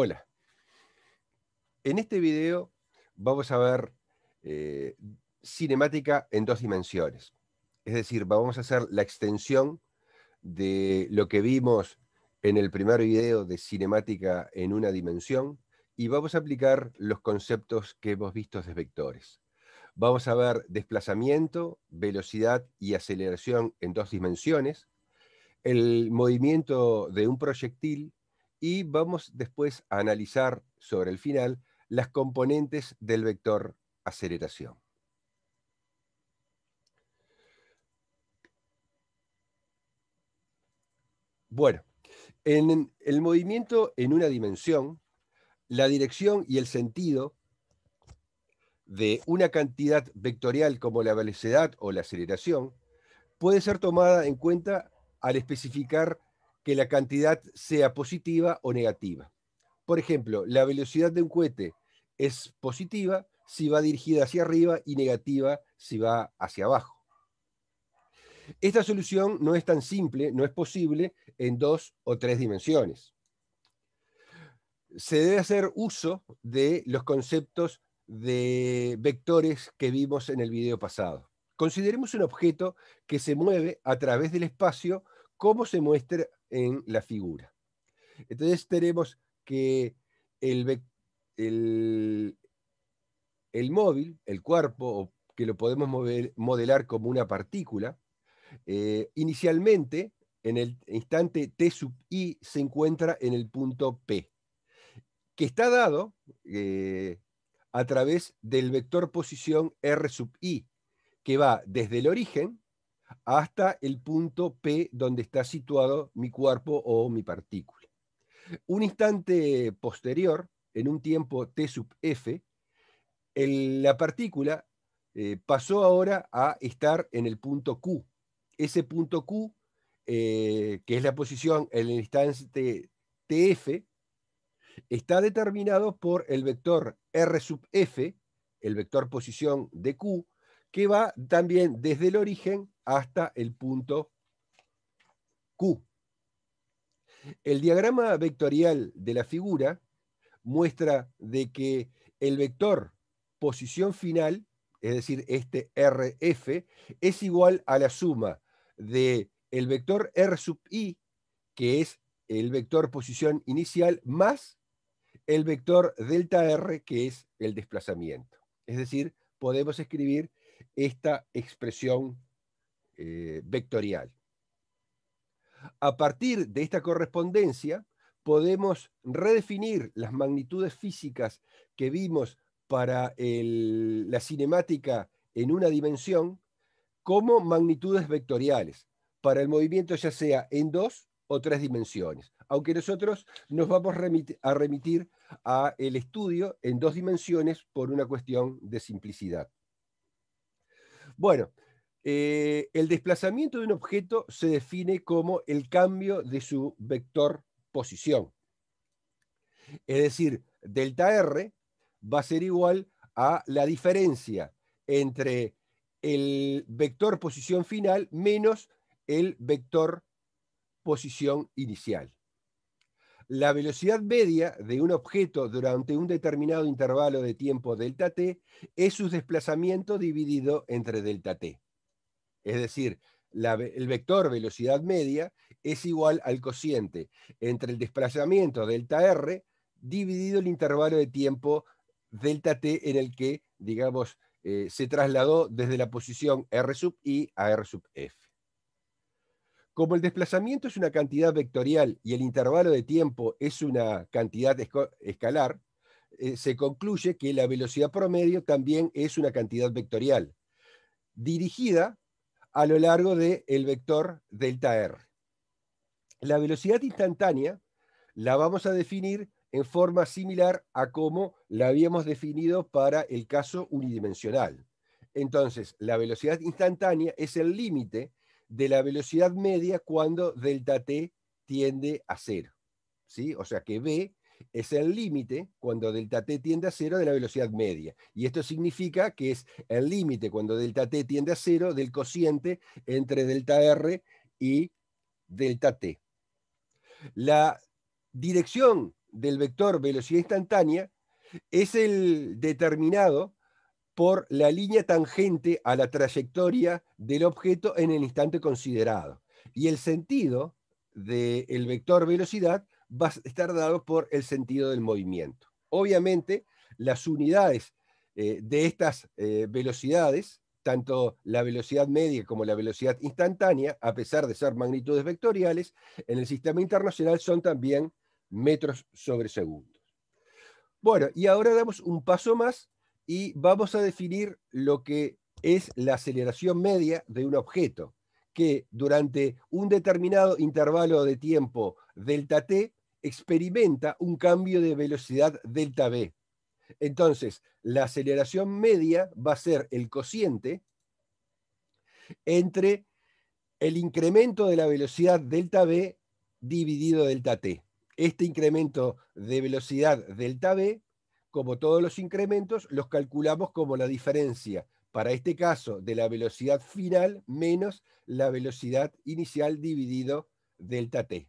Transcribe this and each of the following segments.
Hola. En este video vamos a ver eh, cinemática en dos dimensiones. Es decir, vamos a hacer la extensión de lo que vimos en el primer video de cinemática en una dimensión y vamos a aplicar los conceptos que hemos visto de vectores. Vamos a ver desplazamiento, velocidad y aceleración en dos dimensiones, el movimiento de un proyectil y vamos después a analizar sobre el final las componentes del vector aceleración. Bueno, en el movimiento en una dimensión, la dirección y el sentido de una cantidad vectorial como la velocidad o la aceleración puede ser tomada en cuenta al especificar que la cantidad sea positiva o negativa. Por ejemplo, la velocidad de un cohete es positiva si va dirigida hacia arriba y negativa si va hacia abajo. Esta solución no es tan simple, no es posible en dos o tres dimensiones. Se debe hacer uso de los conceptos de vectores que vimos en el video pasado. Consideremos un objeto que se mueve a través del espacio como se muestra en la figura. Entonces tenemos que el, el, móvil, el cuerpo, que lo podemos modelar como una partícula, eh, inicialmente, en el instante t sub i, se encuentra en el punto P, que está dado eh, a través del vector posición r sub i, que va desde el origen hasta el punto P donde está situado mi cuerpo o mi partícula. Un instante posterior, en un tiempo t sub f, la partícula eh, pasó ahora a estar en el punto Q. Ese punto Q, eh, que es la posición en el instante tf, está determinado por el vector r sub f, el vector posición de Q, que va también desde el origen hasta el punto Q. El diagrama vectorial de la figura muestra de que el vector posición final, es decir, este RF, es igual a la suma de el vector R sub i, que es el vector posición inicial, más el vector delta R, que es el desplazamiento. Es decir, podemos escribir esta expresión eh, vectorial. A partir de esta correspondencia, podemos redefinir las magnitudes físicas que vimos para la cinemática en una dimensión como magnitudes vectoriales, para el movimiento ya sea en dos o tres dimensiones, aunque nosotros nos vamos a remitir a el estudio en dos dimensiones por una cuestión de simplicidad. Bueno, eh, el desplazamiento de un objeto se define como el cambio de su vector posición. Es decir, delta R va a ser igual a la diferencia entre el vector posición final menos el vector posición inicial. La velocidad media de un objeto durante un determinado intervalo de tiempo delta t es su desplazamiento dividido entre delta t. Es decir, el vector velocidad media es igual al cociente entre el desplazamiento delta r dividido el intervalo de tiempo delta t en el que, digamos, eh, se trasladó desde la posición r sub i a r sub f. Como el desplazamiento es una cantidad vectorial y el intervalo de tiempo es una cantidad escalar, eh, se concluye que la velocidad promedio también es una cantidad vectorial, dirigida a lo largo del vector delta r. La velocidad instantánea la vamos a definir en forma similar a como la habíamos definido para el caso unidimensional. Entonces, la velocidad instantánea es el límite de la velocidad media cuando delta t tiende a cero. ¿sí? O sea que v es el límite cuando delta t tiende a cero de la velocidad media. Y esto significa que es el límite cuando delta t tiende a cero del cociente entre delta r y delta t. La dirección del vector velocidad instantánea es el determinado por la línea tangente a la trayectoria del objeto en el instante considerado. Y el sentido del vector velocidad va a estar dado por el sentido del movimiento. Obviamente, las unidades eh, de estas eh, velocidades, tanto la velocidad media como la velocidad instantánea, a pesar de ser magnitudes vectoriales, en el sistema internacional son también metros sobre segundo. Bueno, y ahora damos un paso más y vamos a definir lo que es la aceleración media de un objeto, que durante un determinado intervalo de tiempo delta t experimenta un cambio de velocidad delta v. Entonces, la aceleración media va a ser el cociente entre el incremento de la velocidad delta v dividido delta t este incremento de velocidad delta V, como todos los incrementos, los calculamos como la diferencia, para este caso, de la velocidad final menos la velocidad inicial dividido delta T.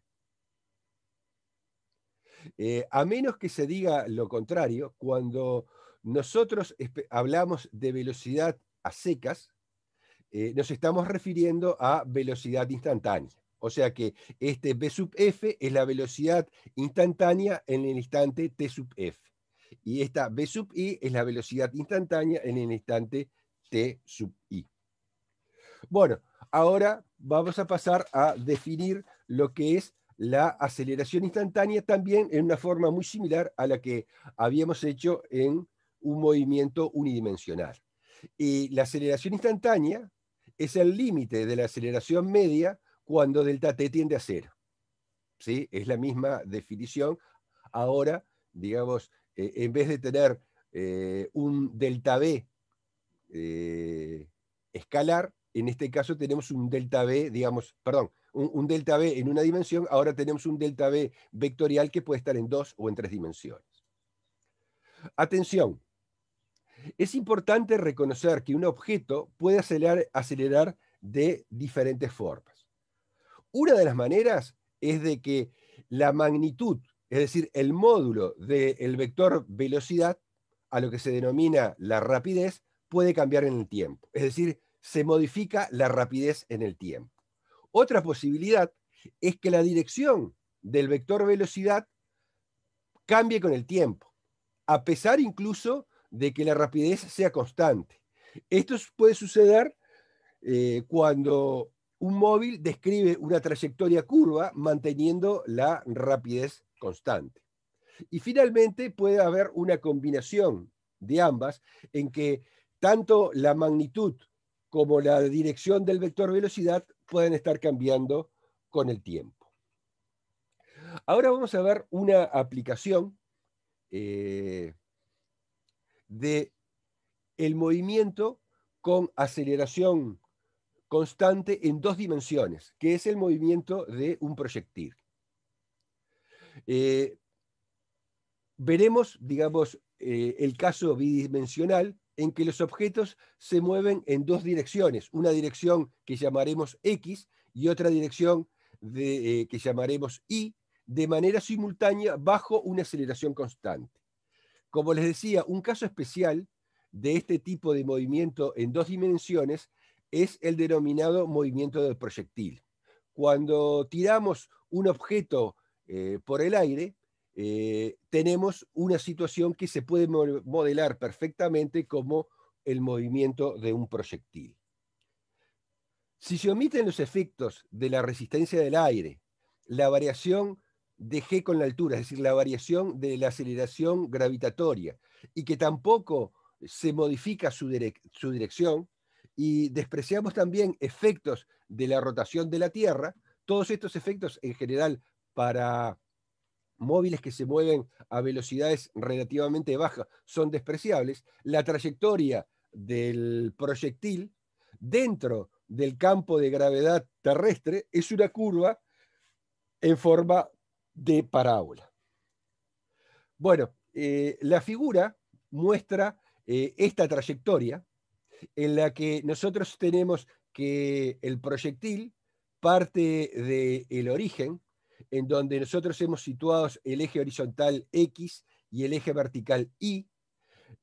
Eh, a menos que se diga lo contrario, cuando nosotros hablamos de velocidad a secas, eh, nos estamos refiriendo a velocidad instantánea. O sea que este B sub f es la velocidad instantánea en el instante T sub f. Y esta B sub i es la velocidad instantánea en el instante T sub i. Bueno, ahora vamos a pasar a definir lo que es la aceleración instantánea también en una forma muy similar a la que habíamos hecho en un movimiento unidimensional. Y la aceleración instantánea es el límite de la aceleración media cuando delta t tiende a cero. ¿Sí? Es la misma definición. Ahora, digamos, eh, en vez de tener eh, un delta b eh, escalar, en este caso tenemos un delta b, digamos, perdón, un, delta b en una dimensión, ahora tenemos un delta b vectorial que puede estar en dos o en tres dimensiones. Atención, es importante reconocer que un objeto puede acelerar de diferentes formas. Una de las maneras es de que la magnitud, es decir, el módulo del vector velocidad, a lo que se denomina la rapidez, puede cambiar en el tiempo. Es decir, se modifica la rapidez en el tiempo. Otra posibilidad es que la dirección del vector velocidad cambie con el tiempo, a pesar incluso de que la rapidez sea constante. Esto puede suceder eh, cuando un móvil describe una trayectoria curva manteniendo la rapidez constante. Y finalmente puede haber una combinación de ambas en que tanto la magnitud como la dirección del vector velocidad pueden estar cambiando con el tiempo. Ahora vamos a ver una aplicación eh, de el movimiento con aceleración constante en dos dimensiones, que es el movimiento de un proyectil. Eh, veremos, digamos, eh, el caso bidimensional en que los objetos se mueven en dos direcciones, una dirección que llamaremos X y otra dirección de, eh, que llamaremos Y, de manera simultánea bajo una aceleración constante. Como les decía, un caso especial de este tipo de movimiento en dos dimensiones es el denominado movimiento del proyectil. Cuando tiramos un objeto eh, por el aire, eh, tenemos una situación que se puede modelar perfectamente como el movimiento de un proyectil. Si se omiten los efectos de la resistencia del aire, la variación de g con la altura, es decir, la variación de la aceleración gravitatoria, y que tampoco se modifica su dirección, y despreciamos también efectos de la rotación de la Tierra, todos estos efectos en general para móviles que se mueven a velocidades relativamente bajas son despreciables, la trayectoria del proyectil dentro del campo de gravedad terrestre es una curva en forma de parábola. Bueno, eh, la figura muestra eh, esta trayectoria en la que nosotros tenemos que el proyectil parte del origen en donde nosotros hemos situado el eje horizontal X y el eje vertical Y,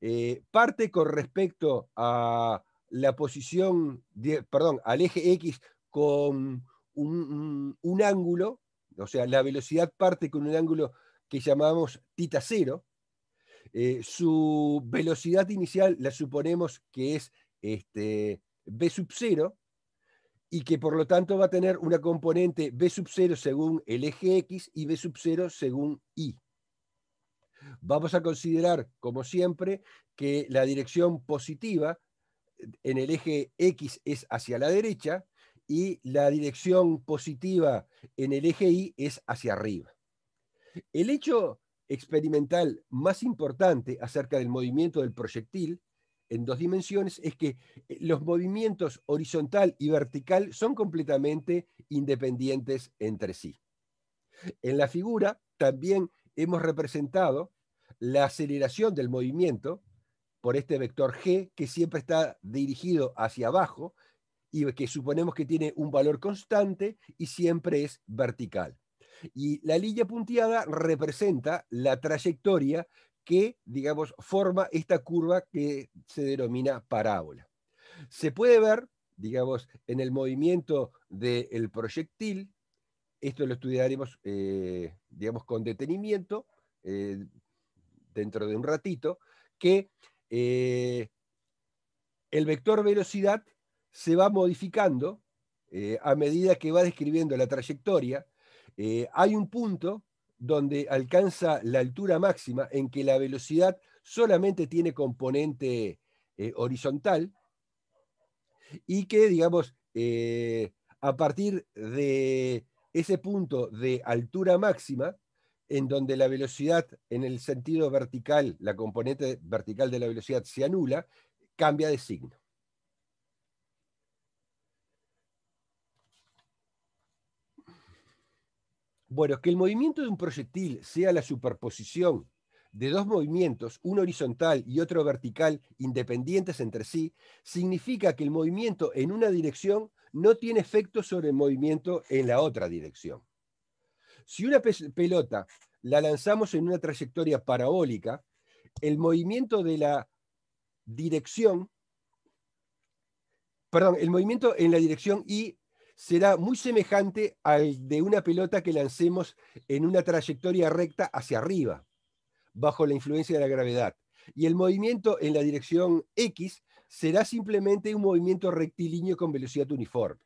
eh, parte con respecto a la posición, perdón, al eje X con un, ángulo, o sea, la velocidad parte con un ángulo que llamamos tita cero. Eh, su velocidad inicial la suponemos que es este, b sub cero y que por lo tanto va a tener una componente b sub cero según el eje X y b sub cero según Y. Vamos a considerar, como siempre, que la dirección positiva en el eje X es hacia la derecha y la dirección positiva en el eje Y es hacia arriba. El hecho experimental más importante acerca del movimiento del proyectil en dos dimensiones es que eh, los movimientos horizontal y vertical son completamente independientes entre sí. En la figura también hemos representado la aceleración del movimiento por este vector g que siempre está dirigido hacia abajo y que suponemos que tiene un valor constante y siempre es vertical. Y la línea punteada representa la trayectoria que, digamos, forma esta curva que se denomina parábola. Se puede ver, digamos, en el movimiento del proyectil, esto lo estudiaremos, eh, digamos, con detenimiento eh, dentro de un ratito, que eh, el vector velocidad se va modificando a medida que va describiendo la trayectoria. hay un punto donde alcanza la altura máxima en que la velocidad solamente tiene componente eh, horizontal y que, digamos, eh, a partir de ese punto de altura máxima, en donde la velocidad en el sentido vertical, la componente vertical de la velocidad se anula, cambia de signo. Bueno, que el movimiento de un proyectil sea la superposición de dos movimientos, uno horizontal y otro vertical, independientes entre sí, significa que el movimiento en una dirección no tiene efecto sobre el movimiento en la otra dirección. Si una pelota la lanzamos en una trayectoria parabólica, el movimiento de la dirección, perdón, el movimiento en la dirección Y será muy semejante al de una pelota que lancemos en una trayectoria recta hacia arriba, bajo la influencia de la gravedad. Y el movimiento en la dirección X será simplemente un movimiento rectilíneo con velocidad uniforme,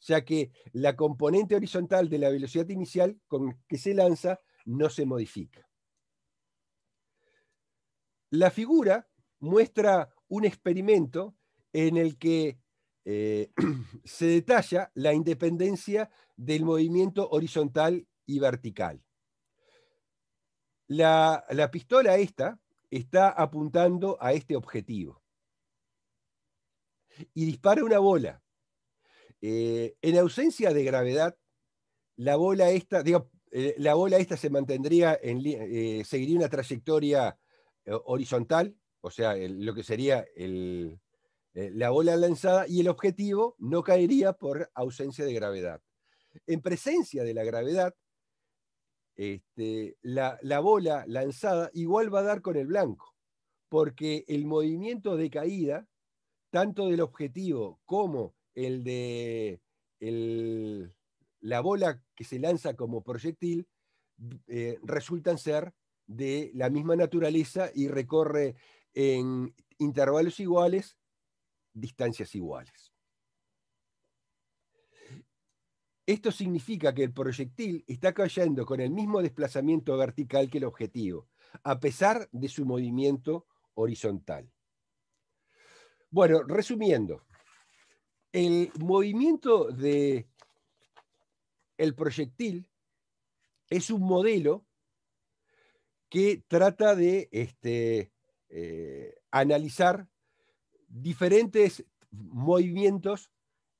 ya que la componente horizontal de la velocidad inicial con que se lanza no se modifica. La figura muestra un experimento en el que eh, se detalla la independencia del movimiento horizontal y vertical. La, pistola esta está apuntando a este objetivo y dispara una bola. Eh, en ausencia de gravedad, la bola esta, eh, la bola esta se mantendría en, seguiría una trayectoria horizontal, o sea, lo que sería el, eh, la bola lanzada y el objetivo no caería por ausencia de gravedad. En presencia de la gravedad, este, la, bola lanzada igual va a dar con el blanco, porque el movimiento de caída, tanto del objetivo como el de la bola que se lanza como proyectil, eh, resultan ser de la misma naturaleza y recorre en intervalos iguales distancias iguales. Esto significa que el proyectil está cayendo con el mismo desplazamiento vertical que el objetivo, a pesar de su movimiento horizontal. Bueno, resumiendo, el movimiento de el proyectil es un modelo que trata de este, eh, analizar diferentes movimientos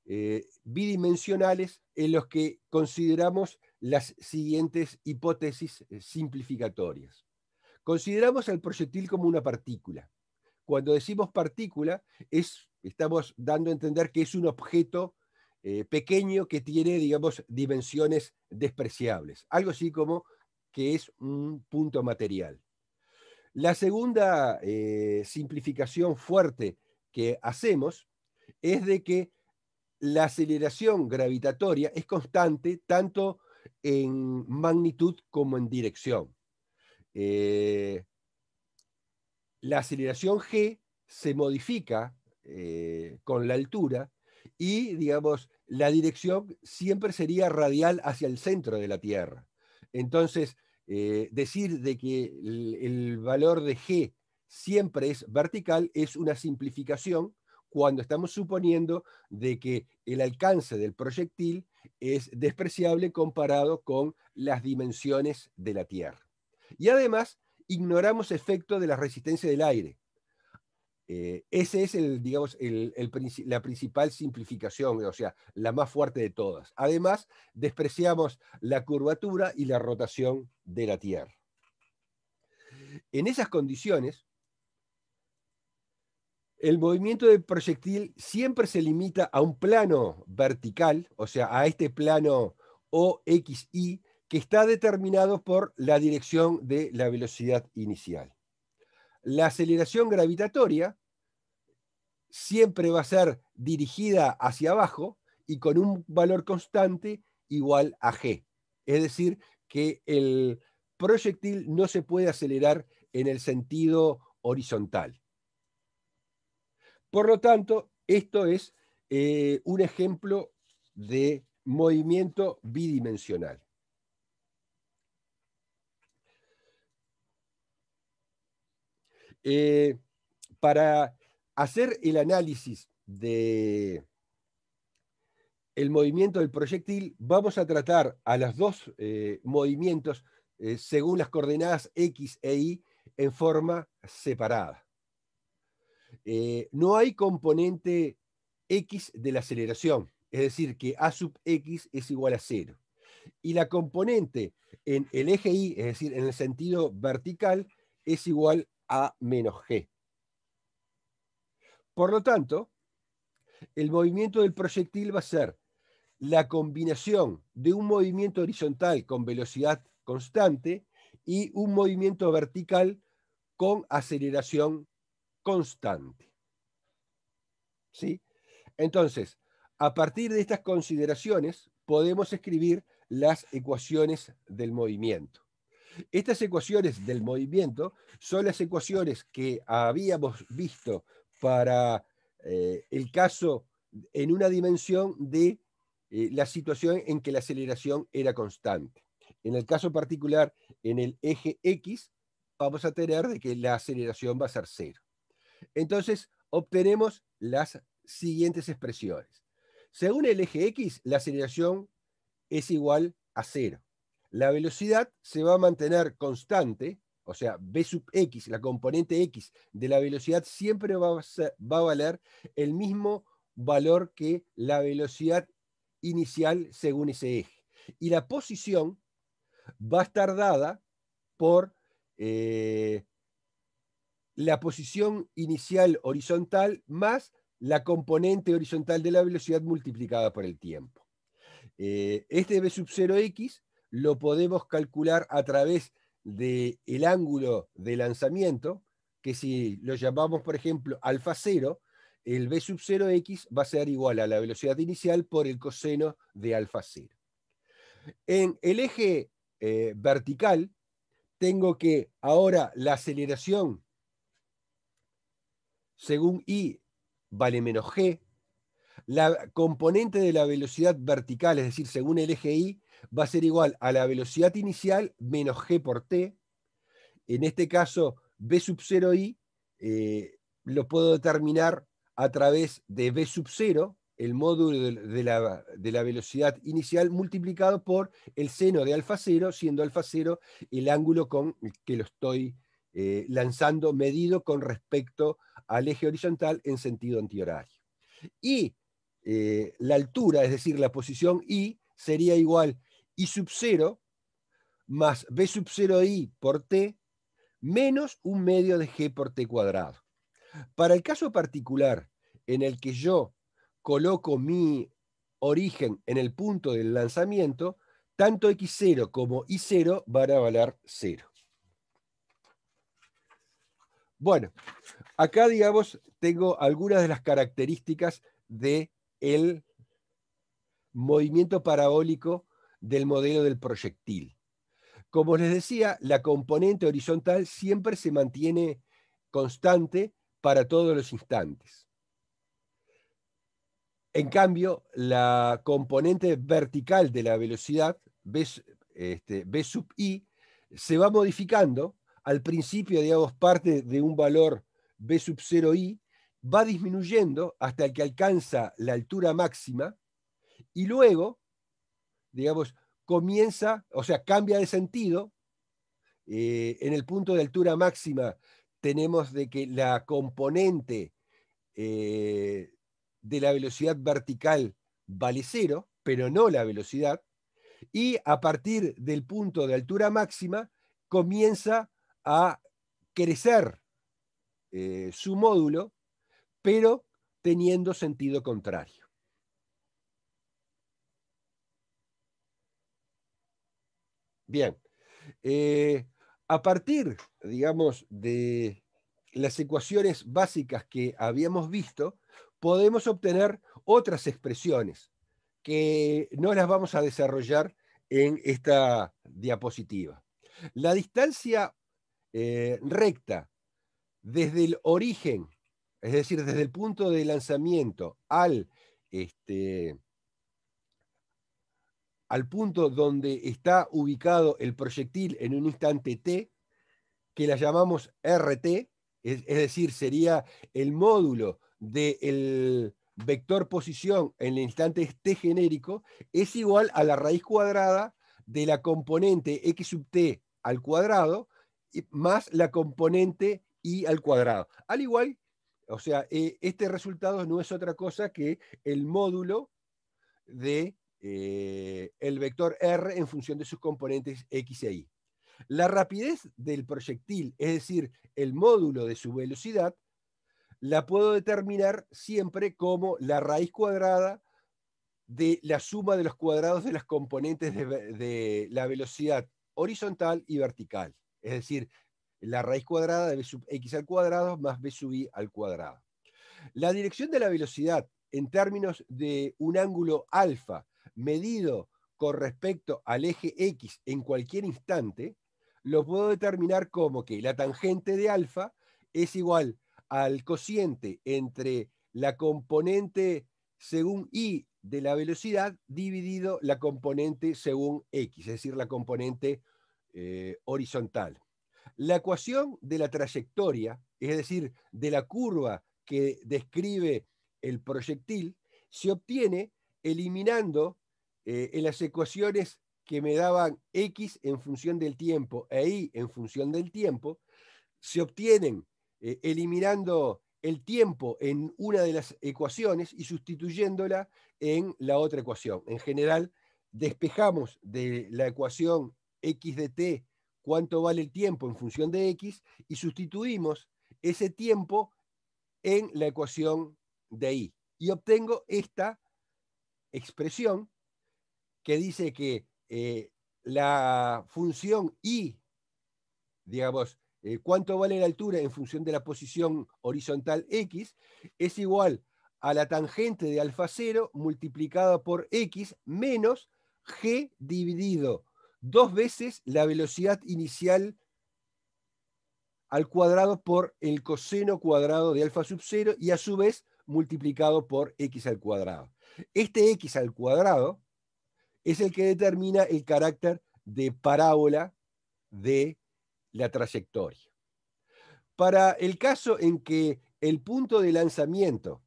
eh, bidimensionales en los que consideramos las siguientes hipótesis eh, simplificatorias. Consideramos al proyectil como una partícula. Cuando decimos partícula, es, estamos dando a entender que es un objeto eh, pequeño que tiene, digamos, dimensiones despreciables. Algo así como que es un punto material. La segunda simplificación fuerte que hacemos es de que la aceleración gravitatoria es constante tanto en magnitud como en dirección. Eh, la aceleración g se modifica eh, con la altura y, digamos, la dirección siempre sería radial hacia el centro de la Tierra. Entonces, eh, decir de que el, valor de g siempre es vertical es una simplificación cuando estamos suponiendo de que el alcance del proyectil es despreciable comparado con las dimensiones de la Tierra. Y además, ignoramos efecto de la resistencia del aire. Eh, ese es el, digamos, la principal simplificación, o sea, la más fuerte de todas. Además, despreciamos la curvatura y la rotación de la Tierra. En esas condiciones, el movimiento del proyectil siempre se limita a un plano vertical, o sea, a este plano OXY, que está determinado por la dirección de la velocidad inicial. La aceleración gravitatoria siempre va a ser dirigida hacia abajo y con un valor constante igual a g. Es decir, que el proyectil no se puede acelerar en el sentido horizontal. Por lo tanto, esto es eh, un ejemplo de movimiento bidimensional. Eh, para hacer el análisis de el movimiento del proyectil, vamos a tratar a los dos eh, movimientos según las coordenadas X e Y en forma separada. Eh, no hay componente X de la aceleración, es decir, que A sub X es igual a cero. Y la componente en el eje Y, es decir, en el sentido vertical, es igual a menos G. Por lo tanto, el movimiento del proyectil va a ser la combinación de un movimiento horizontal con velocidad constante y un movimiento vertical con aceleración constante. ¿Sí? Entonces, a partir de estas consideraciones, podemos escribir las ecuaciones del movimiento. Estas ecuaciones del movimiento son las ecuaciones que habíamos visto para eh, el caso en una dimensión de eh, la situación en que la aceleración era constante. En el caso particular, en el eje X, vamos a tener de que la aceleración va a ser cero. Entonces, obtenemos las siguientes expresiones. Según el eje X, la aceleración es igual a cero. La velocidad se va a mantener constante, o sea, v sub x, la componente x de la velocidad, siempre va a, valer el mismo valor que la velocidad inicial según ese eje. Y la posición va a estar dada por eh, la posición inicial horizontal más la componente horizontal de la velocidad multiplicada por el tiempo. Eh, este v sub 0x lo podemos calcular a través del el ángulo de lanzamiento, que si lo llamamos, por ejemplo, alfa 0, el v sub 0x va a ser igual a la velocidad inicial por el coseno de alfa 0. En el eje eh, vertical, tengo que ahora la aceleración según I vale menos G. La componente de la velocidad vertical, es decir, según el eje Y, va a ser igual a la velocidad inicial menos G por T. En este caso, V sub 0 I eh, lo puedo determinar a través de V sub 0, el módulo de la, velocidad inicial, multiplicado por el seno de alfa 0, siendo alfa 0 el ángulo con que lo estoy eh, lanzando medido con respecto al eje horizontal en sentido antihorario. Y eh, la altura, es decir, la posición I, sería igual I sub 0 más B sub 0 I por T menos un medio de G por T cuadrado. Para el caso particular en el que yo coloco mi origen en el punto del lanzamiento, tanto x0 como y0 van a valer 0. Bueno, acá, digamos, tengo algunas de las características del el movimiento parabólico del modelo del proyectil. Como les decía, la componente horizontal siempre se mantiene constante para todos los instantes. En cambio, la componente vertical de la velocidad, B, este, sub i, se va modificando. Al principio, digamos, parte de un valor B sub 0i, va disminuyendo hasta que alcanza la altura máxima y luego, digamos, comienza, o sea, cambia de sentido. Eh, en el punto de altura máxima tenemos de que la componente eh, de la velocidad vertical vale cero, pero no la velocidad, y a partir del punto de altura máxima comienza a crecer eh, su módulo, pero teniendo sentido contrario. Bien. Eh, a partir, digamos, de las ecuaciones básicas que habíamos visto, podemos obtener otras expresiones que no las vamos a desarrollar en esta diapositiva. La distancia eh, recta desde el origen, es decir, desde el punto de lanzamiento al, este, al punto donde está ubicado el proyectil en un instante t, que la llamamos RT, es, decir, sería el módulo del vector posición en el instante t genérico, es igual a la raíz cuadrada de la componente x sub t al cuadrado más la componente y al cuadrado. Al igual, o sea, eh, este resultado no es otra cosa que el módulo de eh, el vector r en función de sus componentes x e y. La rapidez del proyectil, es decir, el módulo de su velocidad, la puedo determinar siempre como la raíz cuadrada de la suma de los cuadrados de las componentes de, la velocidad horizontal y vertical. Es decir, la raíz cuadrada de b sub x al cuadrado más b sub y al cuadrado. La dirección de la velocidad en términos de un ángulo alfa medido con respecto al eje X en cualquier instante, lo puedo determinar como que la tangente de alfa es igual al cociente entre la componente según y de la velocidad dividido la componente según x, es decir, la componente eh, horizontal. La ecuación de la trayectoria, es decir, de la curva que describe el proyectil, se obtiene eliminando eh, en las ecuaciones que me daban x en función del tiempo e y en función del tiempo, se obtienen eh, eliminando el tiempo en una de las ecuaciones y sustituyéndola en la otra ecuación. En general, despejamos de la ecuación x de t cuánto vale el tiempo en función de x y sustituimos ese tiempo en la ecuación de y. Y obtengo esta expresión que dice que eh, la función y, digamos, eh, cuánto vale la altura en función de la posición horizontal x, es igual a la tangente de alfa 0 multiplicada por x menos g dividido dos veces la velocidad inicial al cuadrado por el coseno cuadrado de alfa sub 0 y a su vez multiplicado por x al cuadrado. Este x al cuadrado es el que determina el carácter de parábola de la trayectoria. Para el caso en que el punto de lanzamiento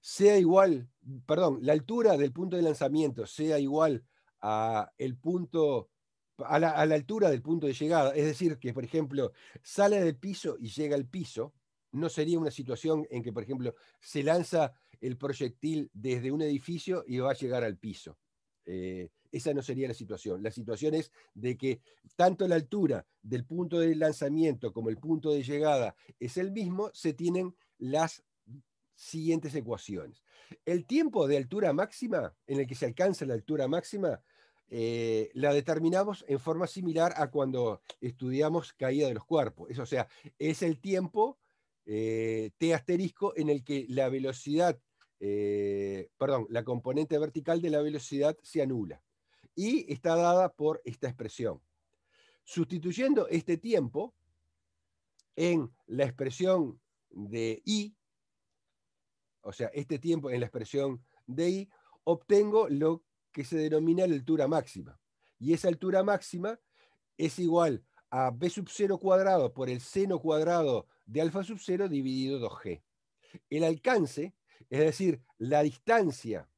sea igual, perdón, la altura del punto de lanzamiento sea igual a el punto a la, altura del punto de llegada, es decir, que por ejemplo sale del piso y llega al piso, no sería una situación en que, por ejemplo, se lanza el proyectil desde un edificio y va a llegar al piso. Eh, esa no sería la situación. La situación es de que tanto la altura del punto de lanzamiento como el punto de llegada es el mismo, se tienen las siguientes ecuaciones. El tiempo de altura máxima, en el que se alcanza la altura máxima, eh, la determinamos en forma similar a cuando estudiamos caída de los cuerpos. Es, o sea, es el tiempo eh, T asterisco en el que la velocidad, eh, perdón, la componente vertical de la velocidad se anula. Y está dada por esta expresión. Sustituyendo este tiempo en la expresión de I, o sea, este tiempo en la expresión de I, obtengo lo que se denomina la altura máxima. Y esa altura máxima es igual a b sub 0 cuadrado por el seno cuadrado de alfa sub 0 dividido 2g. El alcance, es decir, la distancia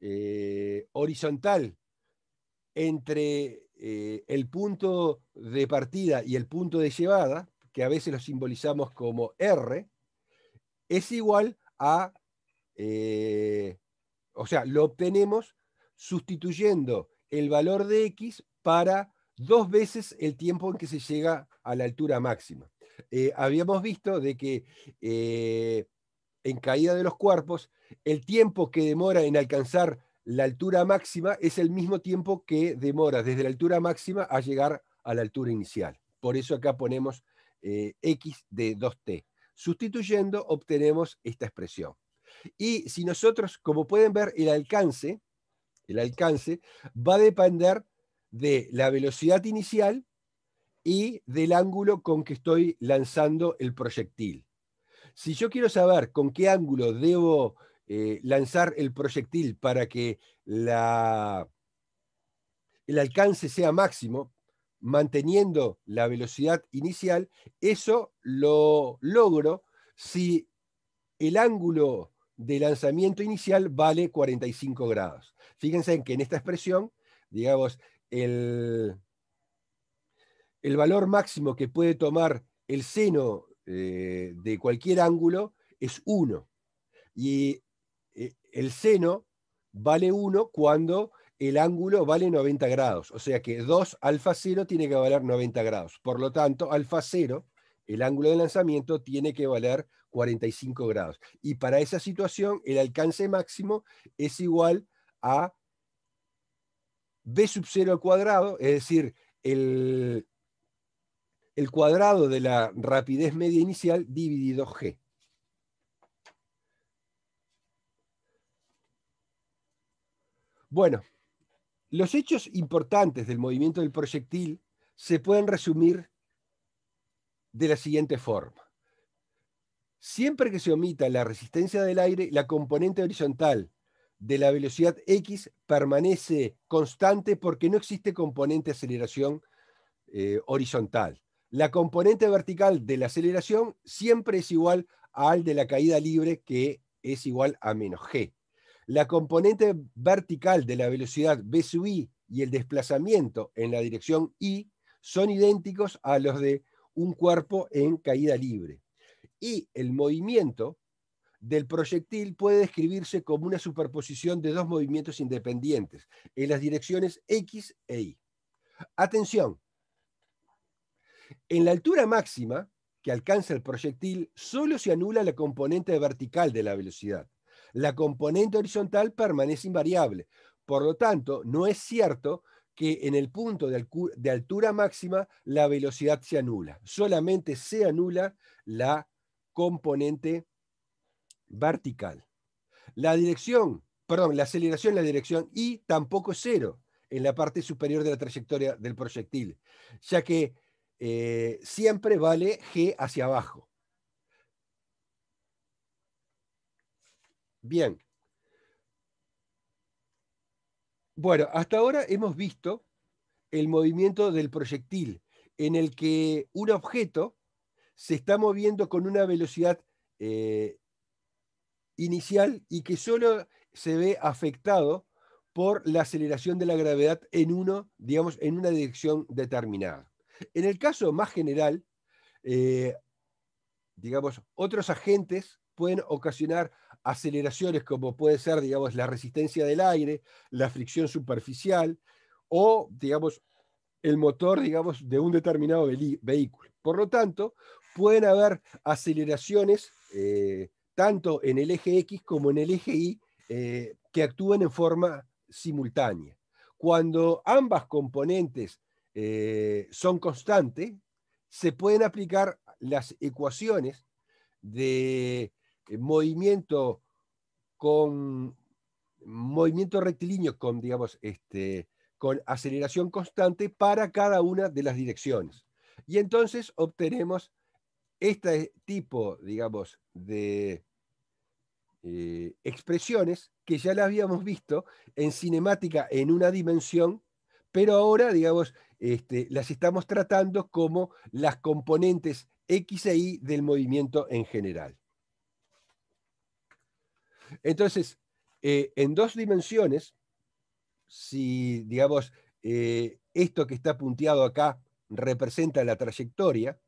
eh, horizontal entre eh, el punto de partida y el punto de llevada, que a veces lo simbolizamos como R, es igual a eh, o sea, lo obtenemos sustituyendo el valor de x para dos veces el tiempo en que se llega a la altura máxima. Eh, habíamos visto de que eh, en caída de los cuerpos, el tiempo que demora en alcanzar la altura máxima es el mismo tiempo que demora desde la altura máxima a llegar a la altura inicial. Por eso acá ponemos x de 2t. Sustituyendo obtenemos esta expresión. Y si nosotros, como pueden ver, el alcance, el alcance va a depender de la velocidad inicial y del ángulo con que estoy lanzando el proyectil. Si yo quiero saber con qué ángulo debo eh, lanzar el proyectil para que la, el alcance sea máximo, manteniendo la velocidad inicial, eso lo logro si el ángulo de lanzamiento inicial vale 45 grados. Fíjense en que en esta expresión, digamos, el, el valor máximo que puede tomar el seno eh, de cualquier ángulo es 1. Y eh, el seno vale 1 cuando el ángulo vale 90 grados. O sea que 2 alfa 0 tiene que valer 90 grados. Por lo tanto, alfa 0 el ángulo de lanzamiento tiene que valer 45 grados. Y para esa situación, el alcance máximo es igual a b sub 0 al cuadrado, es decir, el, el cuadrado de la rapidez media inicial dividido g. Bueno, los hechos importantes del movimiento del proyectil se pueden resumir de la siguiente forma. Siempre que se omita la resistencia del aire, la componente horizontal de la velocidad x permanece constante porque no existe componente de aceleración eh, horizontal. La componente vertical de la aceleración siempre es igual al de la caída libre, que es igual a menos g. La componente vertical de la velocidad v sub i y el desplazamiento en la dirección y son idénticos a los de un cuerpo en caída libre. Y el movimiento del proyectil puede describirse como una superposición de dos movimientos independientes en las direcciones X e Y. Atención, en la altura máxima que alcanza el proyectil, solo se anula la componente vertical de la velocidad. La componente horizontal permanece invariable. Por lo tanto, no es cierto que en el punto de, altura máxima la velocidad se anula. Solamente se anula la componente vertical. La dirección, perdón, la aceleración en la dirección Y tampoco es cero en la parte superior de la trayectoria del proyectil, ya que eh, siempre vale G hacia abajo. Bien, Bueno, hasta ahora hemos visto el movimiento del proyectil, en el que un objeto se está moviendo con una velocidad eh, inicial y que solo se ve afectado por la aceleración de la gravedad en uno, digamos, en una dirección determinada. En el caso más general, eh, digamos, otros agentes pueden ocasionar aceleraciones como puede ser, digamos, la resistencia del aire, la fricción superficial o, digamos, el motor, digamos, de un determinado vehículo. Por lo tanto, pueden haber aceleraciones eh, tanto en el eje X como en el eje Y, eh, que actúen en forma simultánea. Cuando ambas componentes eh, son constantes, se pueden aplicar las ecuaciones de movimiento con movimiento rectilíneo con, digamos, este, con aceleración constante para cada una de las direcciones. Y entonces obtenemos este tipo, digamos, de eh, expresiones que ya las habíamos visto en cinemática en una dimensión, pero ahora, digamos, este, las estamos tratando como las componentes X e Y del movimiento en general. Entonces, eh, en dos dimensiones, si, digamos, eh, esto que está punteado acá representa la trayectoria,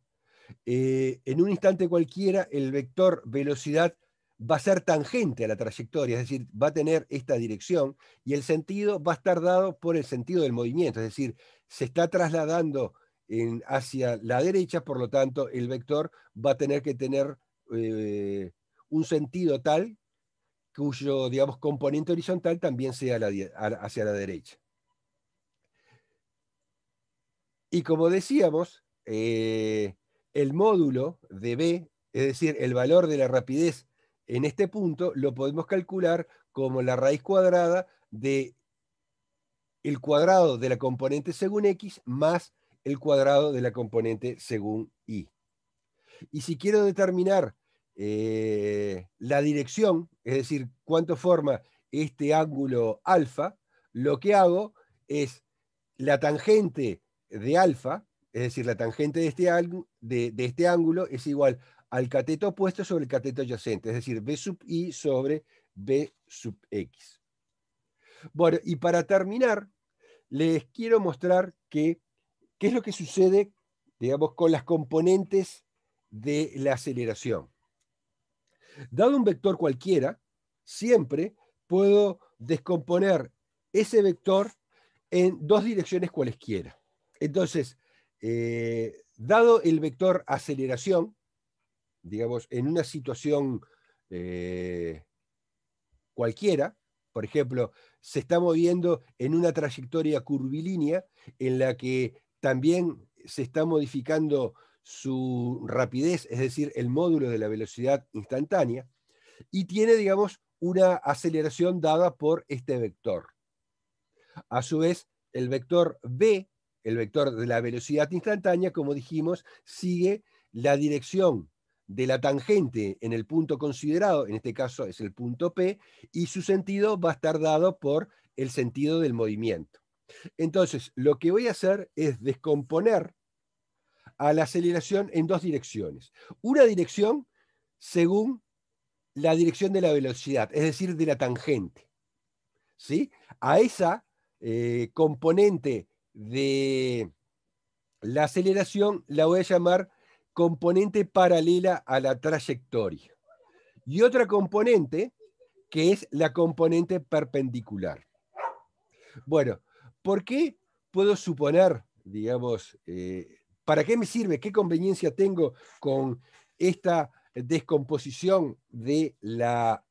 eh, en un instante cualquiera el vector velocidad va a ser tangente a la trayectoria, es decir, va a tener esta dirección y el sentido va a estar dado por el sentido del movimiento, es decir, se está trasladando hacia la derecha, por lo tanto, el vector va a tener que tener un sentido tal cuyo, digamos, componente horizontal también sea hacia la derecha. Y como decíamos, eh, el módulo de B, es decir, el valor de la rapidez en este punto, lo podemos calcular como la raíz cuadrada de el cuadrado de la componente según X más el cuadrado de la componente según Y. Y si quiero determinar eh, la dirección, es decir, cuánto forma este ángulo alfa, lo que hago es la tangente de alfa, es decir, la tangente de este, de este ángulo es igual al cateto opuesto sobre el cateto adyacente, es decir, B sub i sobre B sub x. Bueno, y para terminar, les quiero mostrar que, qué es lo que sucede, digamos, con las componentes de la aceleración. Dado un vector cualquiera, siempre puedo descomponer ese vector en dos direcciones cualesquiera. Entonces, eh, dado el vector aceleración, digamos, en una situación eh, cualquiera, por ejemplo, se está moviendo en una trayectoria curvilínea en la que también se está modificando su rapidez, es decir, el módulo de la velocidad instantánea, y tiene, digamos, una aceleración dada por este vector. A su vez, el vector b, el vector de la velocidad instantánea, como dijimos, sigue la dirección de la tangente en el punto considerado, en este caso es el punto P, y su sentido va a estar dado por el sentido del movimiento. Entonces, lo que voy a hacer es descomponer a la aceleración en dos direcciones. Una dirección según la dirección de la velocidad, es decir, de la tangente. ¿Sí? A esa eh, componente de la aceleración la voy a llamar componente paralela a la trayectoria. Y otra componente que es la componente perpendicular. Bueno, ¿por qué puedo suponer, digamos, eh, para qué me sirve, qué conveniencia tengo con esta descomposición de la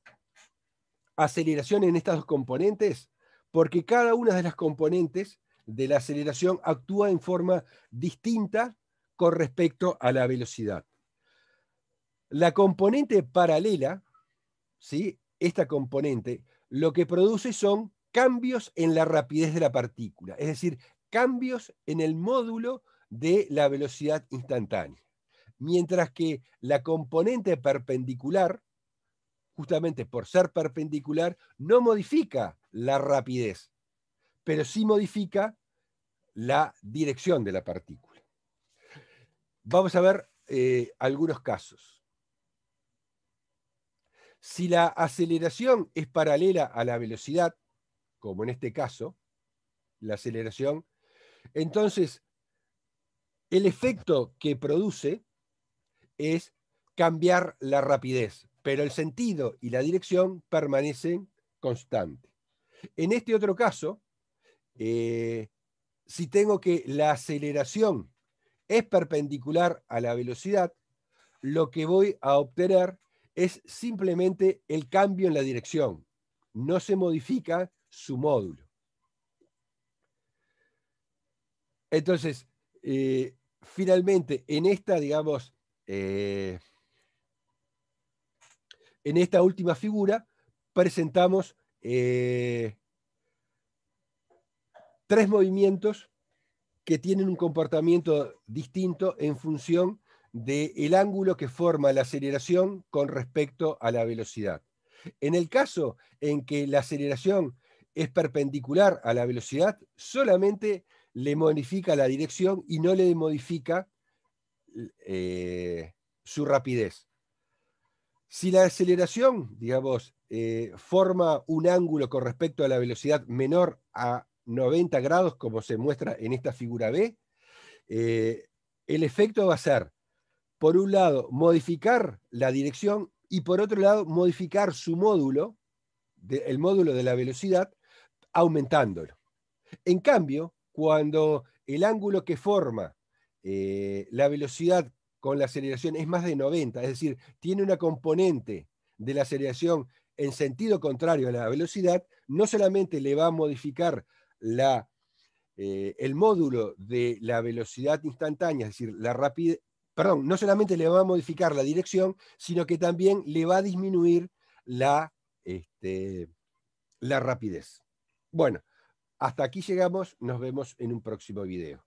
aceleración en estas dos componentes? Porque cada una de las componentes de la aceleración actúa en forma distinta con respecto a la velocidad. La componente paralela, ¿sí? esta componente, lo que produce son cambios en la rapidez de la partícula, es decir, cambios en el módulo de la velocidad instantánea. Mientras que la componente perpendicular, justamente por ser perpendicular, no modifica la rapidez, pero sí modifica la dirección de la partícula. Vamos a ver eh, algunos casos. Si la aceleración es paralela a la velocidad, como en este caso, la aceleración, entonces el efecto que produce es cambiar la rapidez, pero el sentido y la dirección permanecen constantes. En este otro caso, eh, si tengo que la aceleración es perpendicular a la velocidad, lo que voy a obtener es simplemente el cambio en la dirección. No se modifica su módulo. Entonces, eh, finalmente, en esta, digamos, eh, en esta última figura, presentamos eh, tres movimientos que tienen un comportamiento distinto en función del ángulo que forma la aceleración con respecto a la velocidad. En el caso en que la aceleración es perpendicular a la velocidad, solamente le modifica la dirección y no le modifica eh, su rapidez. Si la aceleración, digamos, eh, forma un ángulo con respecto a la velocidad menor a 90 grados, como se muestra en esta figura B, eh, el efecto va a ser, por un lado, modificar la dirección y por otro lado, modificar su módulo, el módulo de la velocidad, aumentándolo. En cambio, cuando el ángulo que forma eh, la velocidad con la aceleración es más de 90, es decir, tiene una componente de la aceleración en sentido contrario a la velocidad, no solamente le va a modificar la, eh, el módulo de la velocidad instantánea, es decir, la rapidez, perdón, no solamente le va a modificar la dirección, sino que también le va a disminuir la, este, la rapidez. Bueno, hasta aquí llegamos, nos vemos en un próximo video.